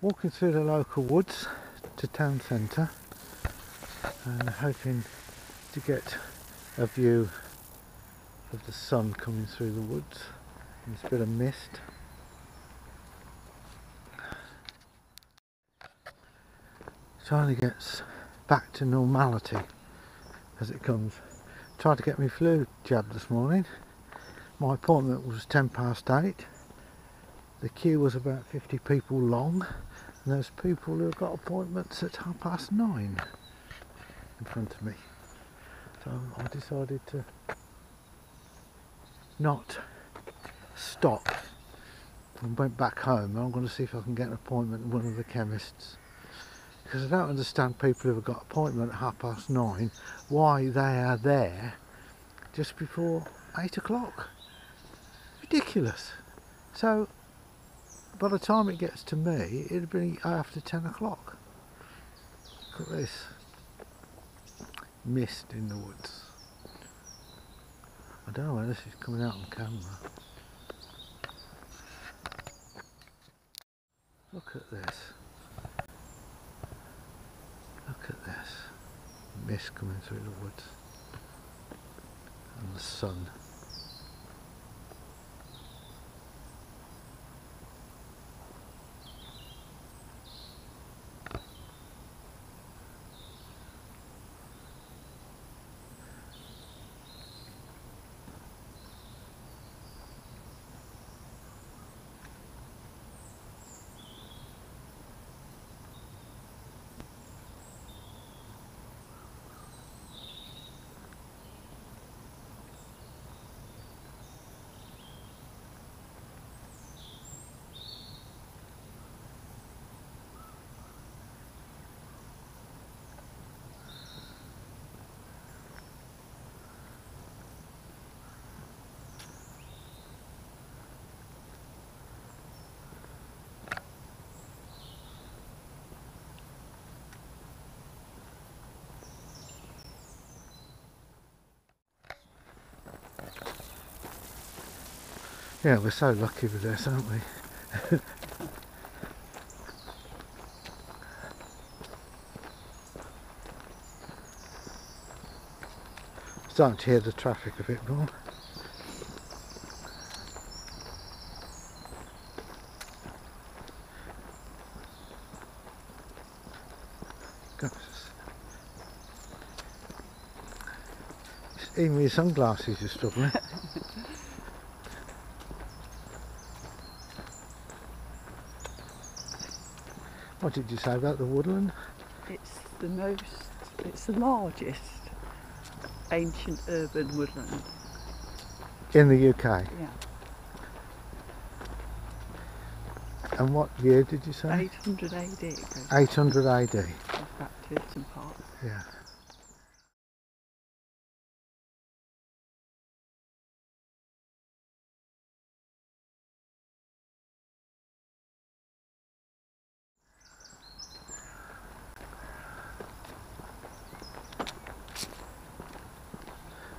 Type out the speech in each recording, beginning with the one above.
walking through the local woods to town centre and hoping to get a view of the sun coming through the woods. There's a bit of mist. Trying to get back to normality as it comes. Tried to get me flu jab this morning. My appointment was 10 past 8. The queue was about 50 people long and there's people who have got appointments at half past 9 in front of me. So um, I decided to not stop and went back home. I'm going to see if I can get an appointment with one of the chemists. Because I don't understand people who have got appointment at half past nine why they are there just before eight o'clock. Ridiculous. So by the time it gets to me it'll be after 10 o'clock. Look at this. Mist in the woods. I don't know whether this is coming out on camera. Look at this. Look at this. Mist coming through the woods. And the sun Yeah, we're so lucky with this, aren't we? Starting to hear the traffic a bit more. Even with your sunglasses you're struggling. What did you say about the woodland? It's the most, it's the largest ancient urban woodland. In the UK. Yeah, And what year did you say? 800 AD 800 AD. to some parts. Yeah.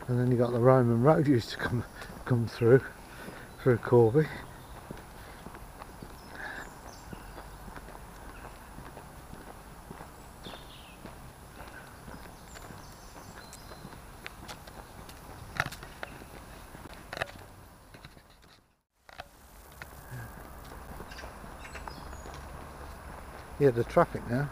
And then you got the Roman road used to come come through through Corby. Yeah, the traffic now.